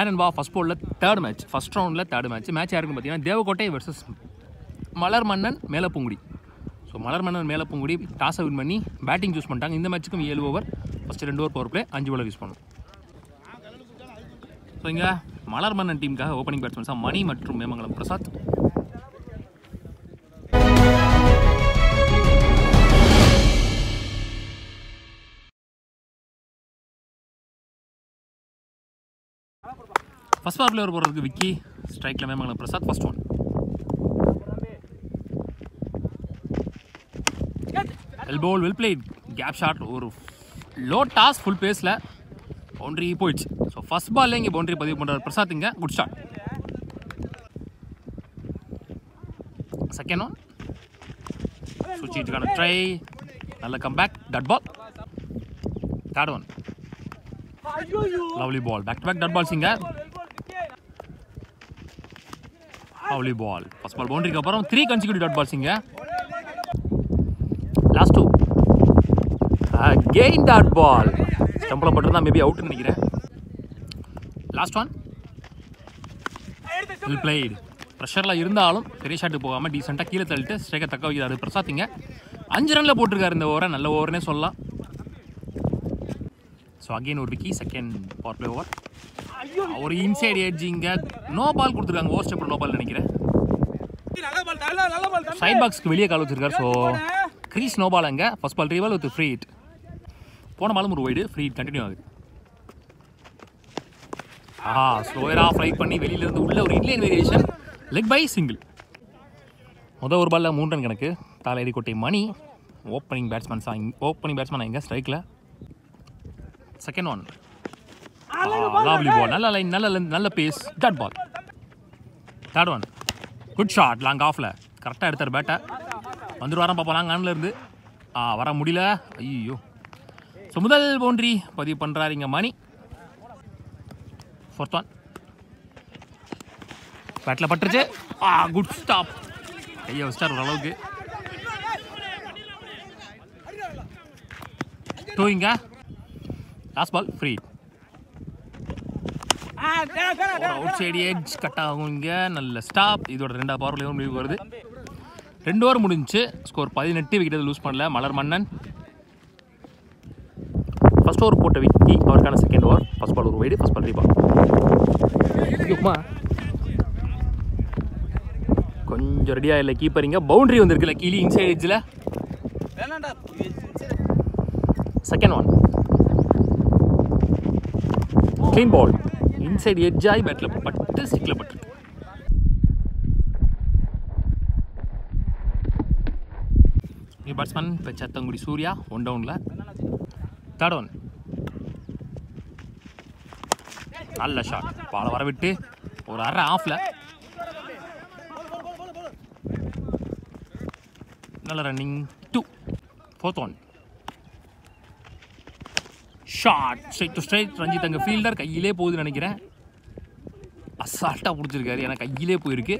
Iron வா first போலில் third match first ரவுண்டில் தேர்ட் மேட்ச் மேட்ச் யாருக்குன்னு பார்த்தீங்கன்னா தேவக்கோட்டை வெர்சஸ் மலர் மன்னன் மேலப்பூங்குடி. ஸோ மலர் மன்னன் மேலப்பூங்குடி டாஸை வின் பண்ணி பேட்டிங் சூஸ் பண்ணிட்டாங்க. இந்த மேட்ச்சுக்கும் ஏழு ஓவர் ஃபஸ்ட்டு ரெண்டு ஓவர் பவர் பிளே அஞ்சு ஓவர் யூஸ் பண்ணும் ஸோ இங்கே மலர் மன்னன் டீமுக்காக ஓப்பனிங் பேட்ஸ்மேன்ஸாக மணி மற்றும் Memangalam Prasad. First power player போகிறதுக்கு விக்கி ஸ்ட்ரைக்கில் மேமங்கலம் பிரசாத் ஃபர்ஸ்ட் ஒன் எல்போல் வெல் பிளேட் கேப் ஷாட் ஒரு லோ டாஸ் ஃபுல் பேஸில் பவுண்டரி போயிடுச்சு. ஸோ ஃபர்ஸ்ட் பால்ல இங்கே பவுண்டரி பதிவு பண்ணுறாரு பிரசாத் இங்கே. குட் ஷாட் செகண்ட் ஒன் சுச்சிட்டுக்கான ட்ரை நல்ல comeback dot ball third one lovely ball back to back dot balls இங்கே. லவ்லி பால் ஃபர்ஸ்ட் பால் பவுண்டரிக்கு அப்புறம் த்ரீ கன்சிக்யூட்டிவ் டாட் பால்ஸ் இங்கே. Last two again dot ball ஸ்டம்பில் பட்டிருந்தா மேபி அவுட்னு நினைக்கிறேன். Last one well blade ப்ரெஷரில் இருந்தாலும் பெரிய ஷாட்டு போகாமல் டீசெண்டாக கீழே தள்ளிட்டு ஸ்ட்ரைக்கை தக்க வைக்கிறாரு பிரசாத்திங்க அஞ்சு ரனில் போட்டிருக்காரு இந்த ஓவரை நல்ல ஓவர்னே சொல்லலாம். ஸோ அகெயின் ஒரு Vicky second power play over ஒரு இன்சைட் எட்ஜ் இங்கே. நோ பால் கொடுத்துருக்காங்க. ஓவர் ஸ்டெப் நோ பால் நினைக்கிறேன் சைட் பாக்ஸ்க்கு வெளியே கால் வச்சிருக்காரு ஸோ கிரீஸ் நோ பால் அங்கே. First ball rebowl with free hit போன பாலும் ஒரு வைடு ஃப்ரீ ஹிட் கண்டினியூ ஆகுது. ஆ ஸ்லோயராக ஃப்ரை பண்ணி வெளியில இருந்து உள்ள ஒரு inline variation leg bye single முதல் ஒரு பால்ல மூணு ரன் கணக்கு. தாலேரி கோட்டை மணி. ஓப்பனிங் பேட்ஸ்மேன் சாங் ஓப்பனிங் பேட்ஸ்மேன் எங்க ஸ்ட்ரைக்கில் செகண்ட் ஒன் லாவ்லி பால் நல்ல லைன் நல்ல நல்ல pace dot ball third one good shot long ஆஃபில் கரெக்டாக எடுத்தார் பேட்டை வந்துட்டு வரோம் பார்ப்போம் லாங் ஆனில் இருந்து. ஆ வர முடியல. ஐயோ ஸோ முதல் பவுண்டரி பதிவு பண்ணுறாரு இங்கே மணி. ஃபோர்த் ஒன் பேட்டில் பட்டுருச்சு. ஆ குட் ஸ்டாப் கையை வச்சிட்டார் ஓரளவுக்கு. டூயிங்க last ball free outside cut ஆகும் இங்கே நல்ல ஸ்டாப் இதோட ரெண்டாவது பவர்லேயும் முடிவு வருது. ரெண்டு ஓவர் முடிஞ்சுச்சு ஸ்கோர் பதினெட்டு. விக்கெட் லூஸ் பண்ணல. மலர் மன்னன். ஃபர்ஸ்ட் ஓவர் போட்ட விக்கி. அவருக்கான செகண்ட் ஓவர் ஃபர்ஸ்ட் பால் ஒரு வைடு ஃபர்ஸ்ட் பால் ரீபால் ஐயோம்மா கொஞ்சம் ரெடியாக இல்லை கீப்பரிங்க பவுண்டரி வந்திருக்குல்ல கீழி inside second one clean ball inside எட்ஜாகி பேட்டில் பட்டு ஸ்டிக்கில் பட்டு நியூ பேட்ஸ்மேன் இப்போ சத்தங்குடி சூர்யா ஒன் டவுனில் தேர்ட் ஒன் நல்ல ஷாட் பாலை வர விட்டு ஒரு அரை ஆஃப்ல நல்ல running two fourth one short straight to straight Ranjith அங்கே ஃபீல்டர் கையிலே போகுதுன்னு நினைக்கிறேன். அசால்ட்டாக பிடிச்சிருக்காரு. ஏன்னா கையிலே போயிருக்கு.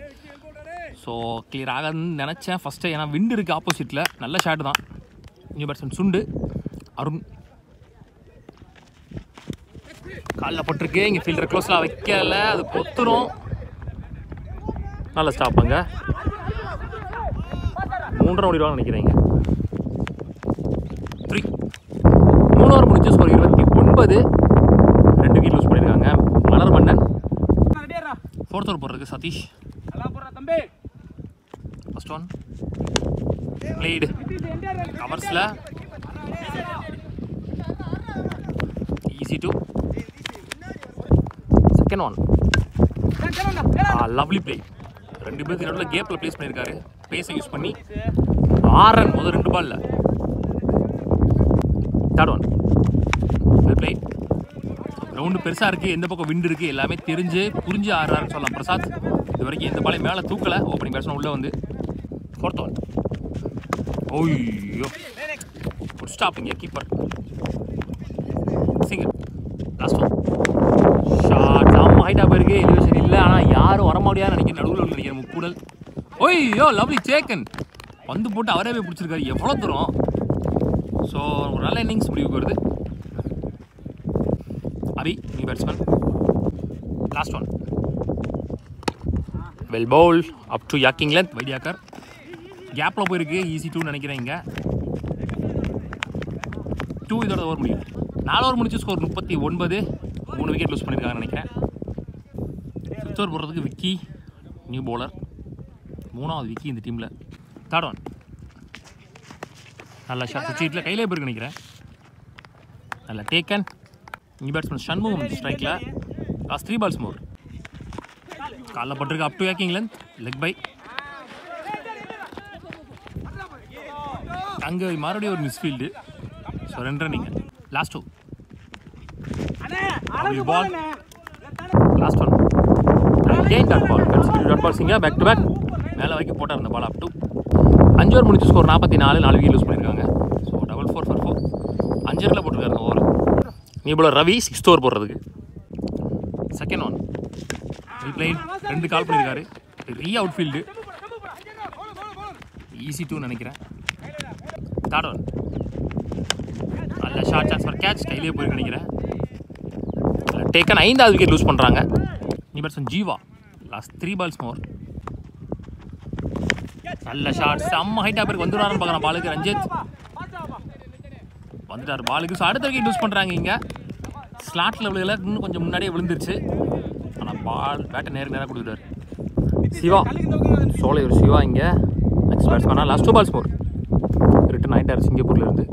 ஸோ கிளியர் ஆகாதுன்னு நினச்சேன். ஃபஸ்ட்டு ஏன்னா விண்டு இருக்குது ஆப்போசிட்டில் நல்ல ஷாட் தான். நியூ பேட்ஸ்மேன் சுண்டு அருண் காலில் போட்டிருக்கு. இங்கே ஃபீல்டர் க்ளோஸில் வைக்கல. அது கொத்துரும். நல்ல ஸ்டாப் அங்கே. மூன்றரை ஓடிடுவாங்க நினைக்கிறேங்க த்ரீ மூணு ஓவர் முடிஞ்சு ஸ்கோர் இருபத்தி ஒன்பது. ரெண்டு விக்கெட் லூஸ் பண்ணியிருக்காங்க மலர் மன்னன். ஃபோர்த் ஓவர் போடுறதுக்கு Sathish. First one played கவர்ஸில் easy two second one lovely play ரெண்டு பேருக்கு நடுவில் கேப்பில் ப்ளேஸ் பண்ணியிருக்காரு பேஸை யூஸ் பண்ணி ஆறு ரன் முதல் ரெண்டு பால்ல தேர்ட் ஒன் கிரவுண்டு பெருசாக இருக்குது எந்த பக்கம் விண்டு இருக்குது எல்லாமே தெரிஞ்சு புரிஞ்சு ஆடுறாருன்னு சொல்லலாம். பிரசாத் இது வரைக்கும் எந்த பாலையும் மேலே தூக்கலை ஓப்பனிங் பேட்ஸ்மேன் உள்ளே வந்து ஃபோர்த் ஒன் ஓய்யோ ஒரு ஸ்டாப்பிங்க இங்கே keeper single last one shot செம்ம ஹைட்டாக போயிருக்கு எலிவேஷன் இல்லை ஆனால் யாரும் வர முடியாது நினைக்கிறேன். நடுவில் உள்ள நினைக்கிறேன் முக்கூடல். ஓய்யோ லவ்லி சேக்கன் வந்து போட்டு அவரே போய் பிடிச்சிருக்காரு. எவ்வளோ தூரம்? ஸோ ஒரு நல்ல இன்னிங்ஸ் முடிவுக்கு வருது. Abhi new batsman last one well bowl up to yorking length வைடியாக்கர் கேப்பில் போயிருக்கு ஈஸி டூன்னு நினைக்கிறேன் இங்கே. டூ இதோட ஓவர் முடியும். நாலு ஓவர் முடிச்சு ஸ்கோர் முப்பத்தி ஒன்பது. மூணு விக்கெட் லூஸ் பண்ணியிருக்காங்கன்னு நினைக்கிறேன். ஃபிஃப்த் ஓவர் போடுறதுக்கு விக்கி நியூ பவுலர் மூணாவது விக்கி இந்த டீமில் தேர்ட் ஒன் நல்ல ஷாட் சீட்டில் கையிலே போயிருக்கு நினைக்கிறேன். நல்ல டேக்கன் இங்கே பேட்ஸ்மேன் ஷண்முகம் ஸ்ட்ரைக்கில் லாஸ்ட் த்ரீ பால்ஸ் மோர் காலைல பட்டிருக்கு up to yorking length leg bye அங்கே மறுபடியும் ஒரு மிஸ்ஃபீல்டு ஸோ ரெண்டு ரன்னிங்க last two ball last one again dot ball dot ball Singha back to back மேலே வரைக்கும் போட்டார் அந்த பால் அப் டூ அஞ்சு ஓவர் முடிஞ்சு ஸ்கோர் நாற்பத்தி நாலு நாலு விக்கெட் லூஸ் பண்ணியிருக்காங்க so double four four four அஞ்சு ரனில் போட்டிருக்காரு new bowler Ravi six over போடுறதுக்கு. செகண்ட் ஒன் வெல் ரெண்டு கால் பண்ணியிருக்காரு பெரிய அவுட் ஃபீல்டு ஈஸி டூ நினைக்கிறேன். தேர்ட் ஒன் நல்ல ஷார்ட் சான்ஸ் ஃபார் கேட்ச் கையிலே போயிருக்கு நினைக்கிறேன். டேக்கன் ஐந்தாவது விக்கெட் லூஸ் பண்ணுறாங்க new person Jeeva. Last three balls more நல்ல ஷாட் செம்ம ஹைட்டாக பேருக்கு வந்துடுவாருன்னு பார்க்குறேன். பாலுக்கு ரஞ்சித். வந்துட்டார். பாலுக்கு. ஸோ அடுத்த விக்கெட் யூஸ் பண்ணுறாங்க இங்கே. ஸ்லாட்டில் விழுகல. இன்னும் கொஞ்சம் முன்னாடியே விழுந்துருச்சு. ஆனால் பால் பேட்டை நேருக்கு நேராக கொடுத்துட்டார் சிவா. சோலையூர் சிவா இங்கே. Next பேட்ஸ்மேனா last two balls more return ஆகிட்டார் சிங்கப்பூர்லேருந்து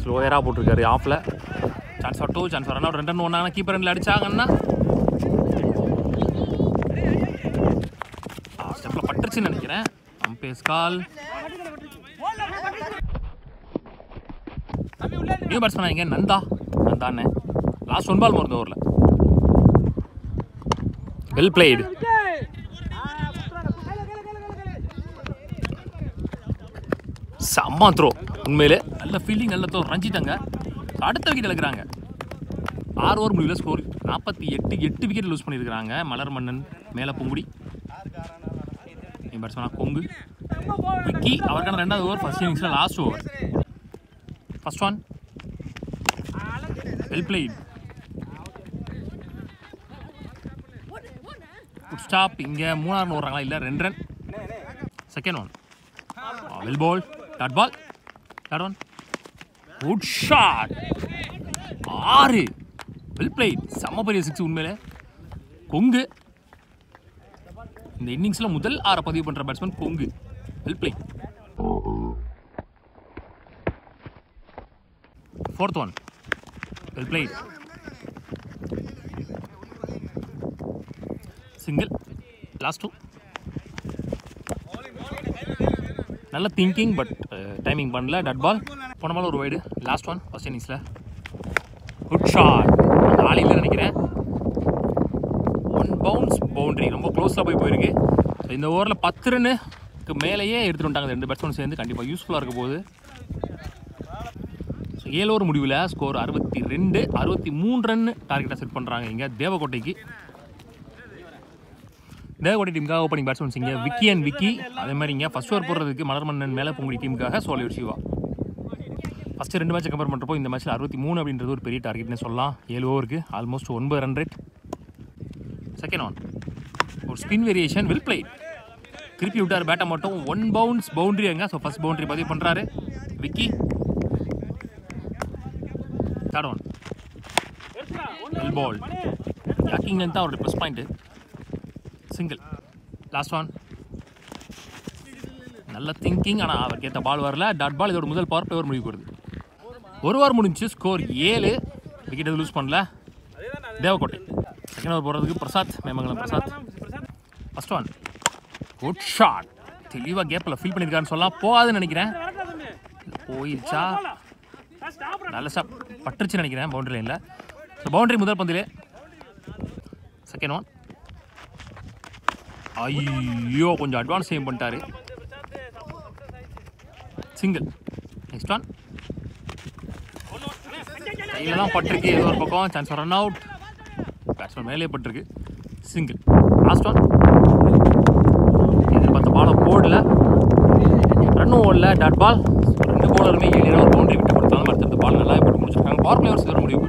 ஸ்லோயராக போட்டிருக்காரு ஆஃபில் chance for two chance for run ரெண்டு ரன் ஒன்றாங்க கீப்பர் ரெண்டில் அடித்தாங்கன்னா ஸ்டெப்பில் பட்டுருச்சுன்னு நினைக்கிறேன். அம்பேஸ் கால் நியூ பேட்ஸ்மேன் இங்கே நந்தா. நந்தாண்ணே லாஸ்ட் ஒன் பால் போகிறது ஓவரில் வெல் பிளேடு செம்ம த்ரோ உண்மையிலே நல்ல ஃபீல்டிங் நல்ல த்ரோ ரஞ்சித்தங்க அடுத்த விக்கெட் இழக்கிறாங்க. ஆறு ஓவர் முடிவில் ஸ்கோர் நாற்பத்தி எட்டு எட்டு விக்கெட் லூஸ் பண்ணியிருக்கிறாங்க. மலர் மன்னன் மேலே பொங்குடி. பேட்ஸ்மேனா கொங்கு. விக்கி அவருக்கான ரெண்டாவது ஓவர் ஃபர்ஸ்ட் இன்னிங்ஸில் last over first one well played good stop இங்கே மூணாறு ஓடுறாங்களா? இல்லை ரெண்டு run second one well ball dot ball dot one good shot ஆறு. வெல் பிளேட் செம்ம பெரிய சிக்ஸ் உண்மையில. கொங்கு. இந்த இன்னிங்ஸில் முதல் ஆறை பதிவு பண்ணுற batsman Kongu. Well played fourth one well played single last two. நல்ல திங்கிங் பட் டைமிங் பண்ணல. டட் பால் போன ஒரு வைடு லாஸ்ட் ஒன் ஃபர்ஸ்ட் இன்னிங்ஸில் குட் ஷாட் நாளையில் நினைக்கிறேன். ஒன் பவுன்ஸ் பவுண்டரி ரொம்ப க்ளோஸில் போய் போயிருக்கு. இந்த ஓவரில் பத்து ரன்னுக்கு மேலேயே எடுத்துகிட்டு வந்துட்டாங்க. ரெண்டு பேட்ஸ்மேன் சேர்ந்து கண்டிப்பாக யூஸ்ஃபுல்லாக இருக்க போகுது. ஸோ ஏழு ஓவர் முடிவில் ஸ்கோர் அறுபத்தி ரெண்டு அறுபத்தி மூணு ரன் டார்கெட்டாக செட் பண்ணுறாங்க இங்கே தேவக்கோட்டைக்கு தேவகோட்டை டீமுக்காக ஓப்பனிங் பேட்ஸ்மேன்ஸ் இங்கே விக்கி அண்ட் விக்கி. அதே மாதிரி இங்கே ஃபஸ்ட் ஓவர் போடுறதுக்கு மலர்மன்னன் மேலே பொங்கடி டீமுக்காக சோலையூர் சிவா. ஃபஸ்ட்டு ரெண்டு மேட்ச் கம்பேர் பண்ணுறப்போ இந்த மேட்ச்சில் அறுபத்தி மூணு அப்படின்றது ஒரு பெரிய டார்கெட்னு சொல்லலாம். ஏழு ஓவருக்கு ஆல்மோஸ்ட் ஒன்பது ரன் ரேட் செகண்ட் ஒன் ஒரு ஸ்பின் வேரியேஷன் வில் பிளே திருப்பி விட்டார் பேட்டை மட்டும். ஒன் பவுன்ஸ் பவுண்ட்ரி அங்கே. ஸோ ஃபஸ்ட் பவுண்டரி பதிவு பண்ணுறாரு Vicky. Third one well ball yorking தான் அவருடைய plus point single last one நல்ல திங்கிங் ஆனால் அவருக்கு ஏற்ற பால் வரல. டாட் பால் இதோட முதல் பவர் ஓவர் முடிவு வருது ஒரு ஓவர் முடிஞ்சு ஸ்கோர் ஏழு. விக்கெட் எதுவும் லூஸ் பண்ணல. தேவக்கோட்டை. செகண்ட் ஓவர் போகிறதுக்கு Prasad Memangalam Prasad. First one good shot தெளிவாக கேப்பில் ஃபீல் பண்ணியிருக்காருன்னு சொல்லலாம் போகாதுன்னு நினைக்கிறேன். போயிடுச்சா நல்ல ஸ்டாப் பட்டுருச்சுன்னு நினைக்கிறேன் பவுண்டரி லைனில் ஸோ பவுண்டரி முதல் பந்திலே. செகண்ட் ஒன் ஐயோ கொஞ்சம் அட்வான்ஸ் சேம் பண்ணிட்டாரு. சிங்கிள் நெக்ஸ்ட் ஒன் கையில் தான் பட்டிருக்கு ஏதோ ஒரு பக்கம். சான்ஸ் ரன் அவுட் பேட்ஸ்மேன் மேலே பட்டிருக்கு. சிங்கிள் லாஸ்ட் ஒன் எதிர்பார்த்த பாலம் போடல. ரன்னும் ஓடல டாட் பால் ரெண்டு பவுலருமே ஏழு ஒரு பவுண்டரி விட்டு கொடுத்தாலும் அடுத்தடுத்த பால் நல்லா போட்டு முடிச்சிருக்காங்க. பவர் பிளேயர்ஸ் வர முடிவு.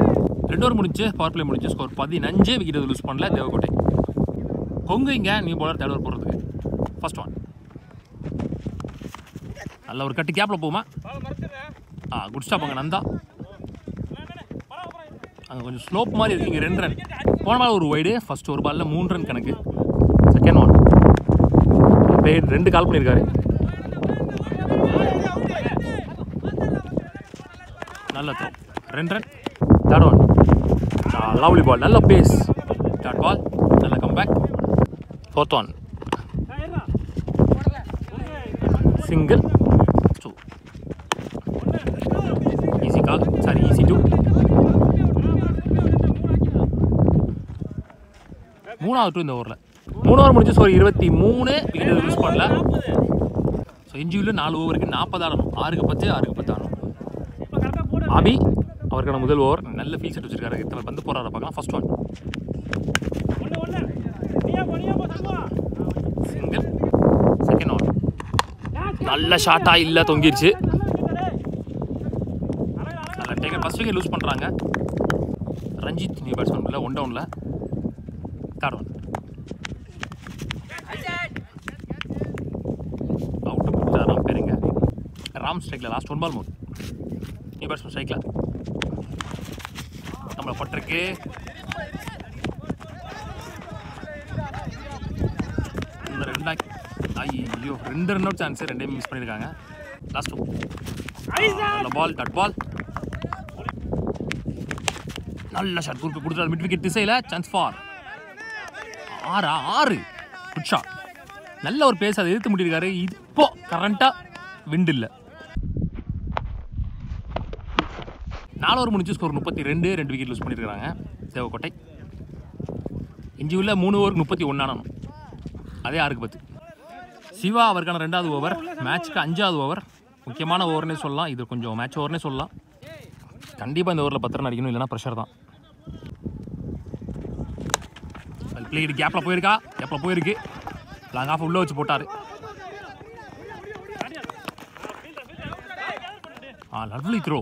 ரெண்டு ஓவர் முடிஞ்சு பவர் பிளே முடிஞ்சு ஸ்கோர் பதினஞ்சே விக்கெட் லூஸ் பண்ணல தேவக்கோட்டை கொங்கு இங்கே நியூ பாலர் தேர்ட் ஓவர் போடுறதுக்கு. ஃபர்ஸ்ட் ஒன் நல்ல ஒரு கட்டு கேப்பில் போகுமா? ஆ குட் ஸ்டாப் அங்கே நந்தா. அங்கே கொஞ்சம் ஸ்லோப் மாதிரி இருக்கு. இங்கே ரெண்டு ரன் போன ஒரு ஒய்டு ஃபர்ஸ்ட் ஒரு பாலில் மூணு ரன் கணக்கு. செகண்ட் ஒன் பிளேயர் ரெண்டு கால் பண்ணியிருக்காரு. நல்ல த்ரோ ரெண்டு run third one lovely ball நல்ல பேஸ் தேர்ட் பால் நல்ல comeback fourth one single two easy call sorry easy two மூணாவது டூ இந்த ஓவரில் மூணு ஓவர் முடிஞ்சு ஸோ இருபத்தி மூணு. விக்கெட் யூஸ் பண்ணல. ஸோ இன்ஜியூவில் நாலு ஓவருக்கு நாற்பது ஆடணும் ஆறுக்கு பத்து ஆறுக்கு பத்து ஆடணும் அபி அவருக்கான முதல் ஓவர். நல்ல ஃபீல் செட் வச்சிருக்காரு. இத்தனை பந்து போறாரு பார்க்கலாம். First one single second one நல்ல ஷாட்டாக இல்லை தொங்கிருச்சு. நல்ல டேக்கர் ஃபர்ஸ்ட் விக்கெட் லூஸ் பண்ணுறாங்க ரஞ்சித் நியூ பேட்ஸ்மேன் இல்லை ஒன் டவுனில் தேர்ட் ஒன் அவுட் கொடுத்தாராம் பேருங்க. ராம் ஸ்ட்ரைக்கில் லாஸ்ட் ஒன் பால் மூணு நீ பேட்ஸ்மேன் ஸ்ட்ரைக்கில் நம்மளை பட்டிருக்கு. இந்த ரெண்டா ஐயோ ரெண்டு ரன் அவுட் சான்ஸ் ரெண்டையும் மிஸ் பண்ணியிருக்காங்க. லாஸ்ட் நல்ல பால் தட் பால் நல்ல ஷாட் குறுக்கு கொடுத்தாரு மிட் விக்கெட் திசையில் சான்ஸ் ஃபார் ஆறா ஆறு. குட் ஷாட் நல்ல ஒரு பேஸ் அதை எதிர்த்து முடியிருக்காரு இப்போ கரண்ட்டாக விண்டு இல்லை. நாலு ஓவர் முடிஞ்சு ஸ்கோர் முப்பத்தி ரெண்டு ரெண்டு விக்கெட் லூஸ் பண்ணியிருக்காங்க தேவக்கோட்டை. இஞ்சி உள்ள மூணு ஓவருக்கு முப்பத்தி ஒன்றானணும் அதே ஆறுக்கு பத்து. சிவா அவருக்கான ரெண்டாவது ஓவர். மேட்ச்க்கு அஞ்சாவது ஓவர். முக்கியமான ஓவர்னே சொல்லலாம். இது கொஞ்சம் மேட்ச் ஓவர்னே சொல்லலாம். கண்டிப்பாக இந்த ஓவரில் பத்திரம் அடிக்கணும் இல்லைன்னா ப்ரெஷர் தான். பிளேடு கேப்பில் போயிருக்கா? கேப்பில் போயிருக்கு. லாங் ஆஃப் உள்ளே வச்சு போட்டார். ஆ lovely throw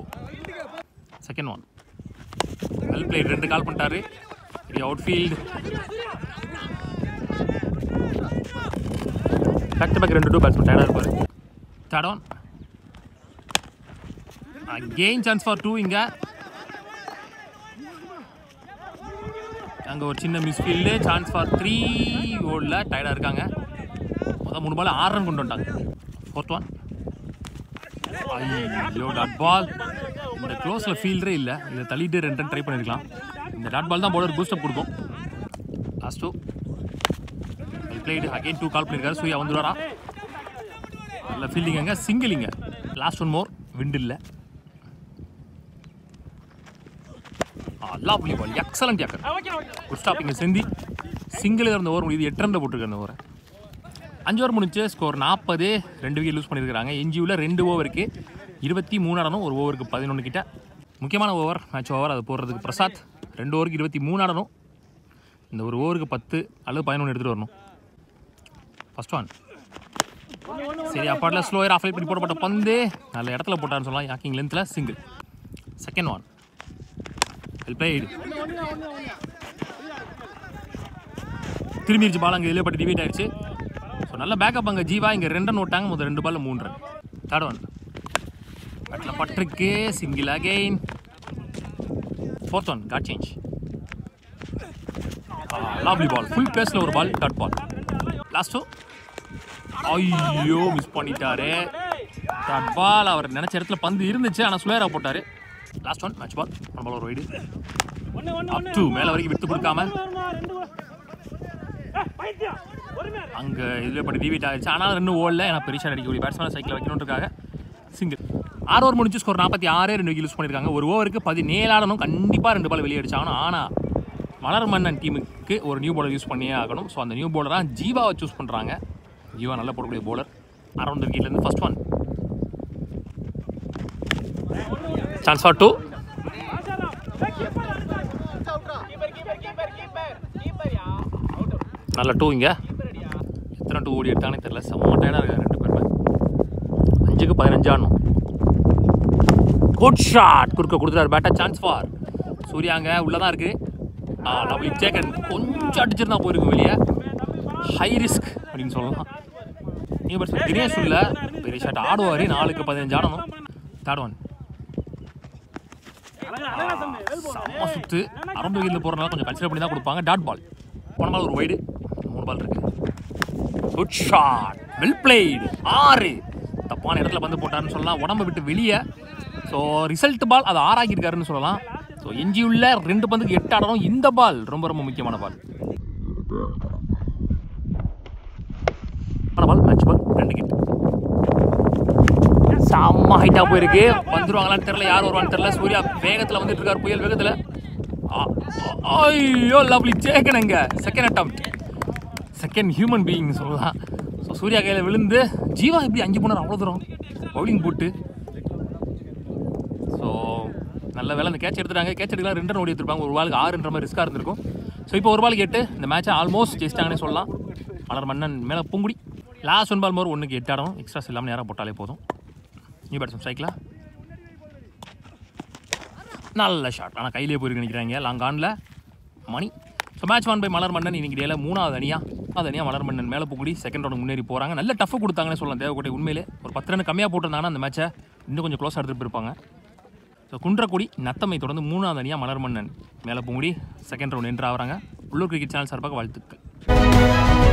second one well played ரெண்டு கால் பண்ணிட்டாரு. Out field back to back ரெண்டு டூ பேட்ஸ்மேன் டயர்டாக இருப்பார் third one again chance for two இங்கே. அங்கே ஒரு சின்ன மிஸ்ஃபீல்டு சான்ஸ் ஃபார் த்ரீ ஓடில் டயர்டாக இருக்காங்க. மொதல் மூணு பால் ஆறு ரன் கொண்டு வந்துட்டாங்க. ஃபோர்த் ஒன் ஐயோ டாட் பால் இந்த க்ளோஸில் ஃபீல்டரே இல்லை. இதை தள்ளிட்டு ரெண்டு ரன் ட்ரை பண்ணியிருக்கலாம் இந்த டாட் பால் தான் பவுலர் பூஸ்டப் கொடுக்கும். Last two played again two call பண்ணியிருக்காரு சூர்யா வந்துடுவாரா நல்ல ஃபீல்டிங் சிங்கிளிங்க லாஸ்ட் ஒன் மோர் விண்டு இல்லை. Lovely ball excellent yorker good ஸ்டாப்பிங்க Senthi. சிங்கிளில் இருந்த ஓவர் முடியுது எட்டு ரன் போட்டிருக்காரு இந்த ஓவர் அஞ்சு ஓவர் முடிஞ்சு ஸ்கோர் நாற்பது ரெண்டு விக்கெட் லூஸ் பண்ணியிருக்காங்க என்ஜியூவில் ரெண்டு ஓவருக்கு இருபத்தி மூணு ஆடணும் ஒரு ஓவருக்கு பதினொன்று கிட்ட. முக்கியமான ஓவர் மேட்ச் ஓவர் அது போடுறதுக்கு பிரசாத். ரெண்டு ஓவருக்கு இருபத்தி மூணு ஆடணும் இந்த ஒரு ஓவருக்கு பத்து அல்லது பதினொன்று எடுத்துகிட்டு வரணும். ஃபஸ்ட் ஒன் சரி அப்பாட்டில் ஸ்லோயர் ஆஃப் பண்ணி போடப்பட்ட பந்து. நல்ல இடத்துல போட்டான்னு சொல்லலாம். யாக்கிங் லென்த்தில் single second one well played திரும்பிடுச்சு ball அங்கே இதில் பட்டு டிவீட் ஆயிடுச்சு. நல்ல பேக்கப் அங்கே ஜீவா. இங்கே ரெண்டு நோட்டாங்க ஓட்டாங்க முதல் ரெண்டு பால் மூணு ரன் தேர்ட் ஒன் பேட்டில் பட்டிருக்கு single again fourth one got change lovely ball full பேஸில் ஒரு பால் டாட் பால் லாஸ்ட்டு ஐயோ மிஸ் பண்ணிட்டாரு. டாட் பால் அவர் நினச்ச இடத்துல பந்து இருந்துச்சு ஆனால் ஸ்லோயராக போட்டார். Last one match ball one ball ஒரு வைடு அப் டூ மேலே வரைக்கும் விட்டு கொடுக்காம. அங்கே இதில் பட்டு டிவிட் ஆகிடுச்சு ஆனால் ரெண்டு ஓடல. ஏன்னா பெரிய ஷாட் அடிக்கக்கூடிய பேட்ஸ்மேன் சைக்கிள் வைக்கணுன்றக்காக சிங்கிள். ஆறு ஓவர் முடிஞ்சு ஸ்கோர் நாற்பத்தி ஆறு ரெண்டு யூஸ் பண்ணியிருக்காங்க ஒரு ஓவருக்கு பதினேழு ஆடணும் கண்டிப்பாக ரெண்டு பால் வெளியே அடிச்சாகணும். ஆனால் மலர் மன்னன் டீமுக்கு ஒரு நியூ பாலர் யூஸ் பண்ணியே ஆகணும். ஸோ அந்த நியூ பாலராக ஜீவாவை சூஸ் பண்ணுறாங்க ஜீவா நல்லா போடக்கூடிய bowler around விக்கெட்லேருந்து first one chance for two நல்ல டூ இங்கே. எத்தனை டூ ஓடி எடுத்தாங்கன்னு தெரியல. செம்ம டயர்டாக இருக்காங்க ரெண்டு பேருமே. அஞ்சுக்கு பதினஞ்சு ஆடணும். குட் ஷாட் குறுக்க கொடுத்துட்டாரு. பேட்டா சான்ஸ் ஃபார் சூர்யாங்க உள்ளே தான் இருக்குது லவ்லி சேக்கன் கொஞ்சம் அடிச்சிருந்தா போயிருக்கும் வெளியே. ஹை ரிஸ்க் அப்படின்னு சொல்லலாம். நீ பட் தினேஷ் உள்ள. பெரிய ஷாட் ஆடுவார். நாலுக்கு பதினஞ்சு ஆடணும். தாடுவான் செம்ம சுத்து. அரம்பு வீலில் போகிறனால கொஞ்சம் கன்சிடர் பண்ணி தான் கொடுப்பாங்க. டாட் பால் போன பால் ஒரு வைடு மூணு பால் இருக்குது குட் ஷாட் வெல் பிளேடு ஆறு. தப்பான இடத்துல பந்து போட்டாருன்னு சொல்லலாம். உடம்பை விட்டு வெளியே. ஸோ ரிசல்ட் பால் அதை ஆறாக்கியிருக்காருன்னு சொல்லலாம். ஸோ எஞ்சியுள்ள ரெண்டு பந்துக்கு எட்டு ஆடணும். இந்த பால் ரொம்ப ரொம்ப முக்கியமான பால் ஆன பால் மேட்ச் பால் ரெண்டு கிட் செம்ம ஹைட்டாக போயிருக்கு. வந்துருவாங்களான்னு தெரியல. யார் வருவான்னு தெரியல. சூர்யா வேகத்தில் வந்துட்டு இருக்காரு. புயல் வேகத்தில். ஐயோ லவ்லி சேக்கணுங்க செகண்ட் அட்டம் செகண்ட் ஹியூமன் பீயிங் சொல்லலாம் ஸோ சூர்யா கையில் விழுந்து ஜீவா எப்படி அஞ்சு போனார் அவ்வளோ தூரம். பவுலிங் போட்டு ஸோ நல்ல வேலை அந்த கேட்ச் எடுத்துட்டாங்க. கேட்ச் எடுக்கலாம் ரெண்டு ரன் ஓடி எடுத்துருப்பாங்க. ஒரு வாளுக்கு ஆறுன்ற மாதிரி ரிஸ்க்காக இருந்திருக்கும். ஸோ இப்போ ஒரு வாளுக்கு எட்டு. இந்த மேட்ச்சை ஆல்மோஸ்ட் ஜெயிச்சிட்டாங்கன்னே சொல்லலாம். மலர் மன்னன் மேலே பூங்குடி. லாஸ்ட் ஒன் பால் மோர் ஒன்றுக்கு எட்டு ஆடணும் எக்ஸ்ட்ராஸ் இல்லாமல் நேரம் போட்டாலே போதும். நீ பேட்ஸ்மேன் ஸ்ட்ரைக்கில் நல்ல ஷாட் ஆனால் கையிலே போயிருக்கு நினைக்கிறாங்க. லாங் ஆனில் Mani. So match one by Malar Mannan. இன்னைக்கு டேல மூணாவது அணியா. அது அணியா மலர் மன்னன் மேலே போகுடி செகண்ட் ரவுண்ட் முன்னேறி போகிறாங்க நல்ல டஃப் கொடுத்தாங்கன்னு சொல்லலாம் தேவக்கோட்டை உண்மையிலே. ஒரு பத்து ரன் கம்மியாக போட்டிருந்தாங்கன்னா அந்த மேட்சை இன்னும் கொஞ்சம் க்ளோஸாக எடுத்துகிட்டு போயிருப்பாங்க. ஸோ குன்றக்குடி நத்தமை தொடர்ந்து மூணாவது அணியாக மலர் மன்னன். மேலே போகுடி செகண்ட் ரவுண்ட் என்று ஆகிறாங்க. உள்ளூர் கிரிக்கெட் சேனல் சார்பாக வாழ்த்துக்கள்.